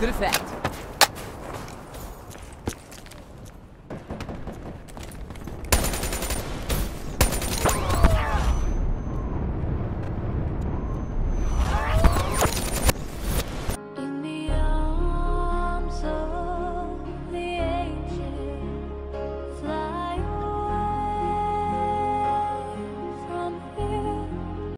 Good effect.